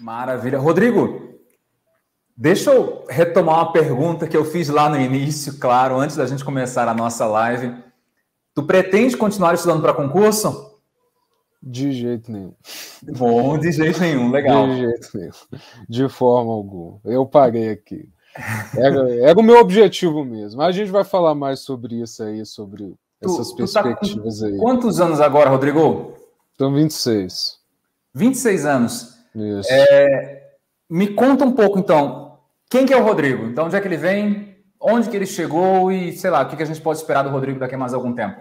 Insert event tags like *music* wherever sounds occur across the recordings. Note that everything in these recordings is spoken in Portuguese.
Maravilha. Rodrigo, deixa eu retomar uma pergunta que eu fiz lá no início, claro, antes da gente começar a nossa live. Tu pretende continuar estudando para concurso? De jeito nenhum. Bom, de jeito nenhum, legal. De jeito nenhum. De forma alguma. Eu parei aqui. Era, era o meu objetivo mesmo. A gente vai falar mais sobre isso aí, sobre essas tu, perspectivas tu tá aí. Quantos anos agora, Rodrigo? Estão 26. 26 anos. Isso. É, me conta um pouco, então, quem que é o Rodrigo? Então, onde é que ele vem? Onde que ele chegou? E, sei lá, o que, que a gente pode esperar do Rodrigo daqui a mais algum tempo?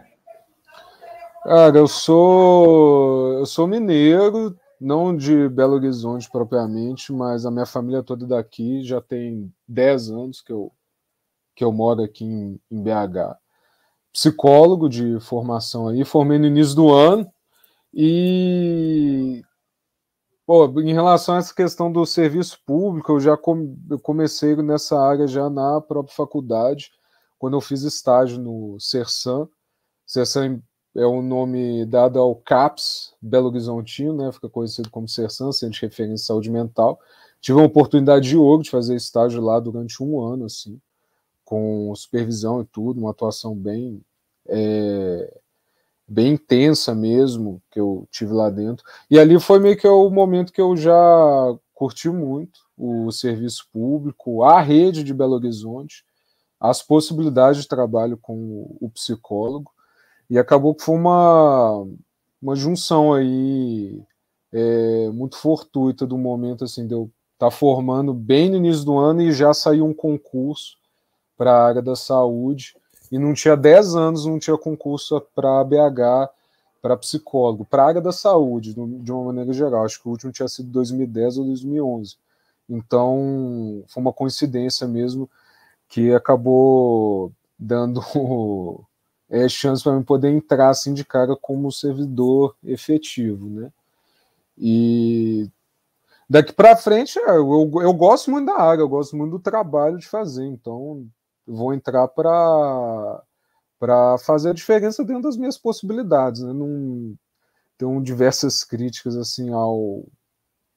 Cara, eu sou eu sou mineiro, não de Belo Horizonte propriamente, mas a minha família toda daqui já tem 10 anos que eu, que eu moro aqui em, em BH. Psicólogo de formação aí, formei no início do ano e pô, em relação a essa questão do serviço público, eu já eu comecei nessa área já na própria faculdade, quando eu fiz estágio no Sersan. Sersan é o um nome dado ao CAPS Belo Horizontino, né? Fica conhecido como CERSAN, Centro de Referência em Saúde Mental. Tive a oportunidade de ouro de fazer estágio lá durante um ano, assim, com supervisão e tudo, uma atuação bem é, bem intensa mesmo que eu tive lá dentro. E ali foi meio que o momento que eu já curti muito o serviço público, a rede de Belo Horizonte, as possibilidades de trabalho com o psicólogo. E acabou que foi uma, uma junção aí é, muito fortuita do momento assim, de eu estar tá formando bem no início do ano e já saiu um concurso para a área da saúde. E não tinha 10 anos, não tinha concurso para BH para psicólogo, para a área da saúde, de uma maneira geral. Acho que o último tinha sido 2010 ou 2011. Então, foi uma coincidência mesmo que acabou dando *laughs* é, chance para mim poder entrar assim de cara como servidor efetivo, né? E daqui para frente é, eu, eu gosto muito da área, eu gosto muito do trabalho de fazer, então vou entrar para para fazer a diferença dentro das minhas possibilidades, né? Não tenho diversas críticas assim ao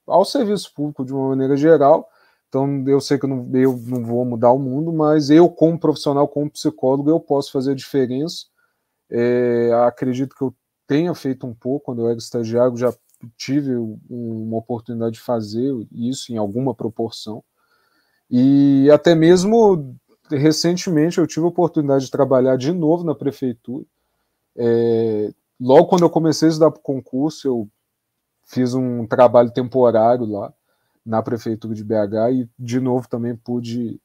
ao serviço público de uma maneira geral. Então, eu sei que eu não, eu não vou mudar o mundo, mas eu, como profissional, como psicólogo, eu posso fazer a diferença. É, acredito que eu tenha feito um pouco quando eu era estagiário, já tive uma oportunidade de fazer isso em alguma proporção. E até mesmo recentemente eu tive a oportunidade de trabalhar de novo na prefeitura. É, logo quando eu comecei a estudar para o concurso, eu fiz um trabalho temporário lá na prefeitura de BH e de novo também pude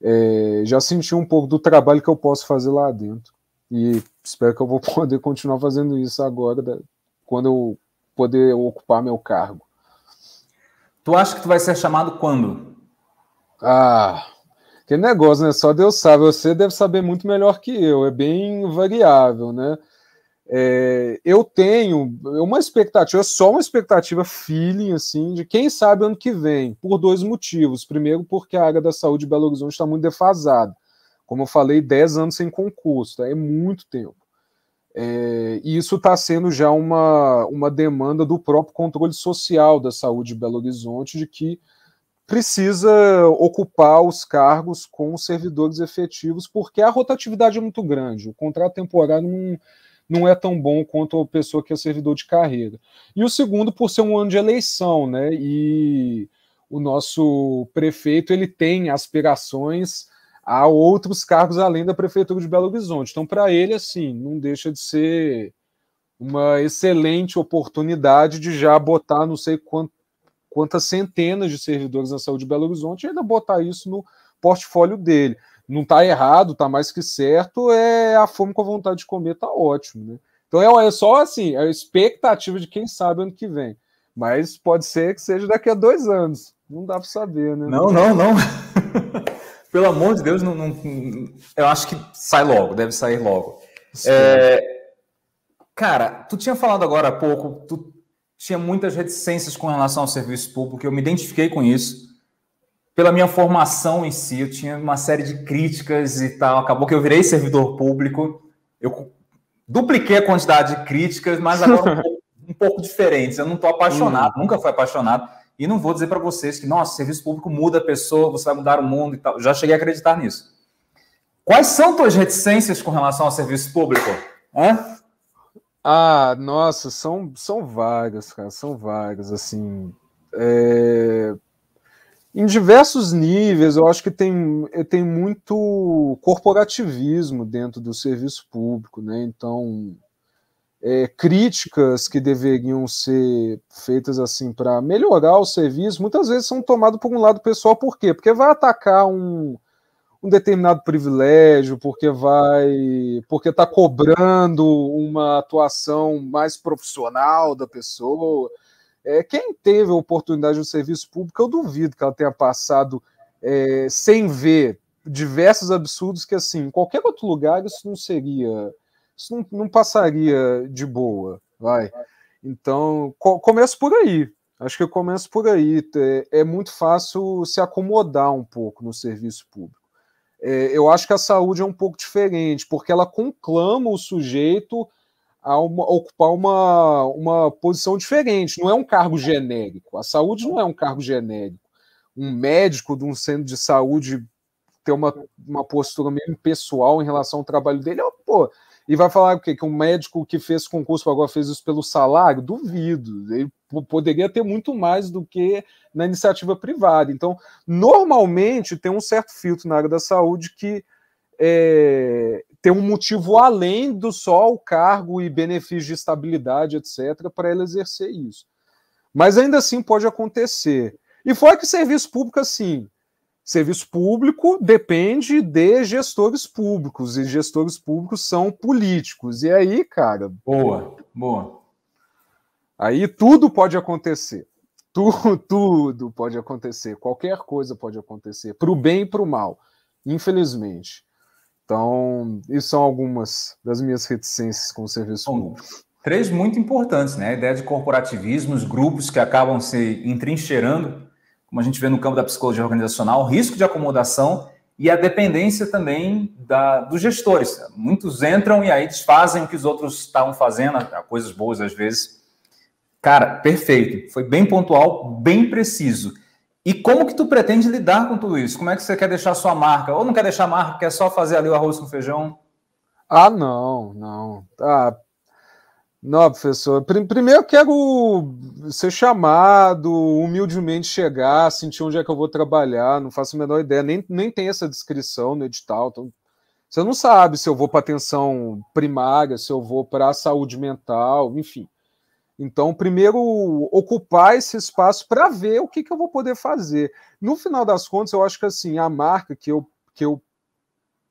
é, já sentir um pouco do trabalho que eu posso fazer lá dentro e espero que eu vou *laughs* poder continuar fazendo isso agora quando eu poder ocupar meu cargo. Tu acha que tu vai ser chamado quando? Ah, que negócio, né? Só Deus sabe. Você deve saber muito melhor que eu. É bem variável, né? É, eu tenho uma expectativa, só uma expectativa feeling, assim, de quem sabe ano que vem, por dois motivos. Primeiro, porque a área da saúde de Belo Horizonte está muito defasada. Como eu falei, 10 anos sem concurso, tá? é muito tempo. É, e isso está sendo já uma, uma demanda do próprio controle social da saúde de Belo Horizonte, de que precisa ocupar os cargos com servidores efetivos, porque a rotatividade é muito grande. O contrato temporário não não é tão bom quanto a pessoa que é servidor de carreira. E o segundo, por ser um ano de eleição, né? E o nosso prefeito ele tem aspirações a outros cargos além da prefeitura de Belo Horizonte. Então, para ele, assim, não deixa de ser uma excelente oportunidade de já botar não sei quant, quantas centenas de servidores na saúde de Belo Horizonte e ainda botar isso no portfólio dele não está errado, está mais que certo, é a fome com a vontade de comer, está ótimo, né? Então é, é só assim, a expectativa de quem sabe ano que vem. Mas pode ser que seja daqui a dois anos. Não dá para saber, né? Não, não, não. *laughs* Pelo amor de Deus, não, não, eu acho que sai logo, deve sair logo. É, cara, tu tinha falado agora há pouco, tu tinha muitas reticências com relação ao serviço público, eu me identifiquei com isso pela minha formação em si, eu tinha uma série de críticas e tal. Acabou que eu virei servidor público. Eu dupliquei a quantidade de críticas, mas agora *laughs* um, pouco, um pouco diferentes. Eu não estou apaixonado, hum. nunca fui apaixonado. E não vou dizer para vocês que, nossa, serviço público muda a pessoa, você vai mudar o mundo e tal. Já cheguei a acreditar nisso. Quais são tuas reticências com relação ao serviço público? Hã? Ah, nossa, são, são várias, cara, são várias, assim. É... Em diversos níveis, eu acho que tem, tem muito corporativismo dentro do serviço público, né? Então, é, críticas que deveriam ser feitas assim para melhorar o serviço, muitas vezes são tomadas por um lado pessoal, por quê? Porque vai atacar um, um determinado privilégio, porque vai, porque está cobrando uma atuação mais profissional da pessoa. É, quem teve a oportunidade do serviço público, eu duvido que ela tenha passado é, sem ver diversos absurdos que assim, em qualquer outro lugar isso não seria isso não, não passaria de boa, vai. Então, co começo por aí. Acho que eu começo por aí. É, é, muito fácil se acomodar um pouco no serviço público. É, eu acho que a saúde é um pouco diferente, porque ela conclama o sujeito a uma, ocupar uma, uma posição diferente. Não é um cargo genérico. A saúde não é um cargo genérico. Um médico de um centro de saúde ter uma, uma postura meio pessoal em relação ao trabalho dele, pô, e vai falar o quê? Que um médico que fez concurso agora fez isso pelo salário? Duvido. Ele poderia ter muito mais do que na iniciativa privada. Então, normalmente tem um certo filtro na área da saúde que é, tem um motivo além do só o cargo e benefício de estabilidade, etc., para ele exercer isso. Mas ainda assim pode acontecer. E foi que serviço público, assim, Serviço público depende de gestores públicos, e gestores públicos são políticos. E aí, cara. Boa, boa. Aí tudo pode acontecer. Tudo, tudo pode acontecer. Qualquer coisa pode acontecer, para o bem e para o mal, infelizmente. Então, isso são algumas das minhas reticências com o serviço Bom, público. Três muito importantes, né? A ideia de corporativismo, os grupos que acabam se entrincheirando como a gente vê no campo da psicologia organizacional, o risco de acomodação e a dependência também da, dos gestores. Muitos entram e aí desfazem o que os outros estavam fazendo, coisas boas às vezes. Cara, perfeito. Foi bem pontual, bem preciso. E como que tu pretende lidar com tudo isso? Como é que você quer deixar sua marca? Ou não quer deixar marca, quer só fazer ali o arroz com feijão? Ah, não, não. Ah, não, professor. Primeiro eu quero ser chamado, humildemente chegar, sentir onde é que eu vou trabalhar, não faço a menor ideia, nem, nem tem essa descrição no edital. Então, você não sabe se eu vou para atenção primária, se eu vou para a saúde mental, enfim. Então, primeiro, ocupar esse espaço para ver o que, que eu vou poder fazer. No final das contas, eu acho que assim, a marca que eu, que eu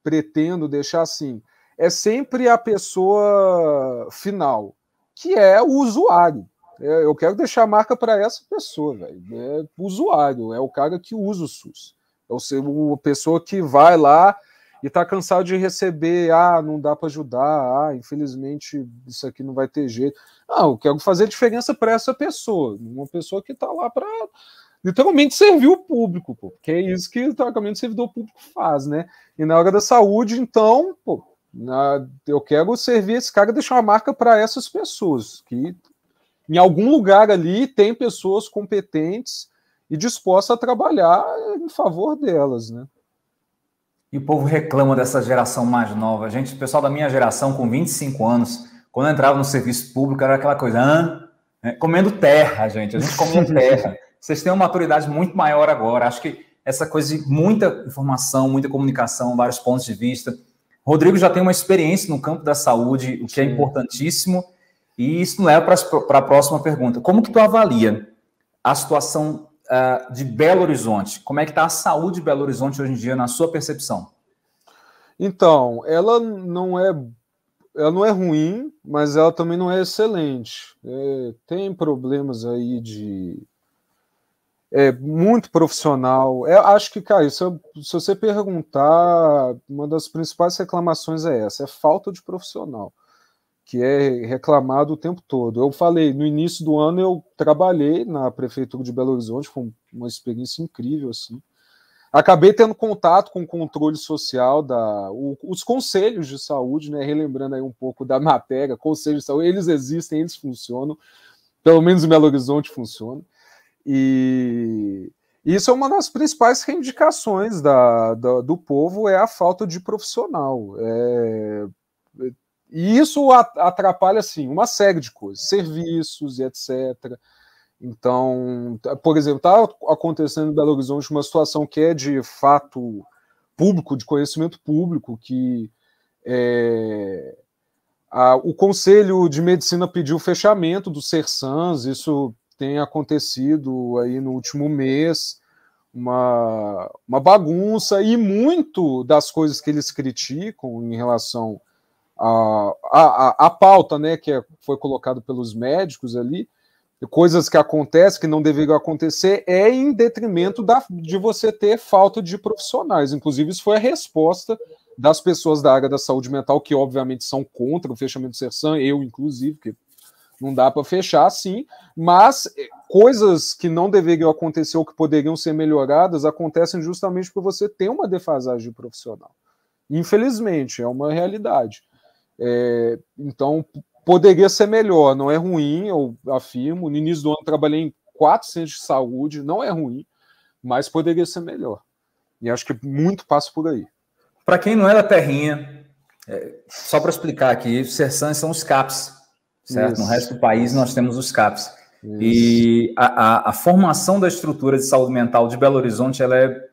pretendo deixar assim é sempre a pessoa final que é o usuário. É, eu quero deixar a marca para essa pessoa, velho. É o usuário, é o cara que usa o SUS. É o, a pessoa que vai lá e está cansado de receber, ah, não dá para ajudar, ah, infelizmente isso aqui não vai ter jeito. Não, eu quero fazer diferença para essa pessoa, uma pessoa que está lá para literalmente servir o público, pô, que é isso que literalmente o servidor público faz, né? E na hora da saúde, então, pô, na, eu quero servir esse cara e deixar uma marca para essas pessoas, que em algum lugar ali tem pessoas competentes e dispostas a trabalhar em favor delas, né? E o povo reclama dessa geração mais nova. Gente, o pessoal da minha geração, com 25 anos, quando entrava no serviço público, era aquela coisa, Hã? É, comendo terra, gente. A gente comia terra. *laughs* Vocês têm uma maturidade muito maior agora. Acho que essa coisa de muita informação, muita comunicação, vários pontos de vista. Rodrigo já tem uma experiência no campo da saúde, o que é Sim. é importantíssimo, e isso não leva para a próxima pergunta. Como que tu avalia a situação uh, de Belo Horizonte? Como é que está a saúde de Belo Horizonte hoje em dia, na sua percepção? Então, ela não é ela não é ruim, mas ela também não é excelente. É, tem problemas aí de é muito profissional. É, acho que, cara, se, se você perguntar, uma das principais reclamações é essa: é falta de profissional, que é reclamado o tempo todo. Eu falei, no início do ano eu trabalhei na prefeitura de Belo Horizonte, foi uma experiência incrível, assim. Acabei tendo contato com o controle social da o, os conselhos de saúde, né? Relembrando aí um pouco da matéria, conselhos de saúde, eles existem, eles funcionam Pelo menos em Belo Horizonte funciona. E isso é uma das principais reivindicações da, da do povo, é a falta de profissional. É, e isso atrapalha, assim, uma série de coisas, serviços e etc. Então, por exemplo, está acontecendo em Belo Horizonte uma situação que é de fato público, de conhecimento público, que é, a, o Conselho de Medicina pediu o fechamento do Sersans, isso tem acontecido aí no último mês, uma, uma bagunça, e muito das coisas que eles criticam em relação à a, a, a, pauta né, que é, foi colocado pelos médicos ali, coisas que acontecem que não deveriam acontecer, é em detrimento da, de você ter falta de profissionais. Inclusive, isso foi a resposta das pessoas da área da saúde mental, que obviamente são contra o fechamento do Sersan, eu inclusive, que não dá para fechar assim, mas eh, coisas que não deveriam acontecer ou que poderiam ser melhoradas acontecem justamente por você ter uma defasagem profissional. Infelizmente, é uma realidade. É, então, poderia ser melhor, não é ruim, eu afirmo. No início do ano trabalhei em quatro centros de saúde, não é ruim, mas poderia ser melhor. E acho que muito passa por aí. Para quem não é da terrinha, é, só para explicar aqui, Serçãs são os CAPs, certo? Isso. No resto do país nós temos os CAPs. Isso. E a, a, a, formação da estrutura de saúde mental de Belo Horizonte ela é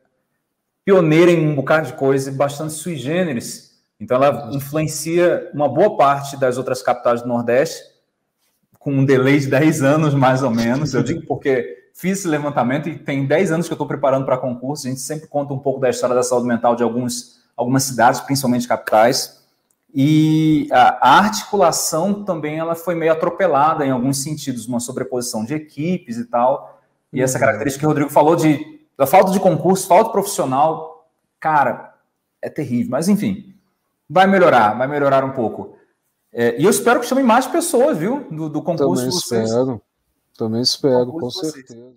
pioneira em um bocado de coisa e bastante sui generis. Então ela influencia uma boa parte das outras capitais do Nordeste, com um delay de 10 anos mais ou menos. Eu digo porque fiz esse levantamento e tem 10 anos que eu estou preparando para concurso. A gente sempre conta um pouco da história da saúde mental de alguns algumas cidades, principalmente capitais, e a, articulação também ela foi meio atropelada em alguns sentidos, uma sobreposição de equipes e tal. E essa uhum. característica que o Rodrigo falou de da falta de concurso, falta de profissional, cara, é terrível. Mas enfim, vai melhorar, vai melhorar um pouco. É, e eu espero que chamem mais pessoas, viu, do, do concurso. Também espero, também espero, com certeza.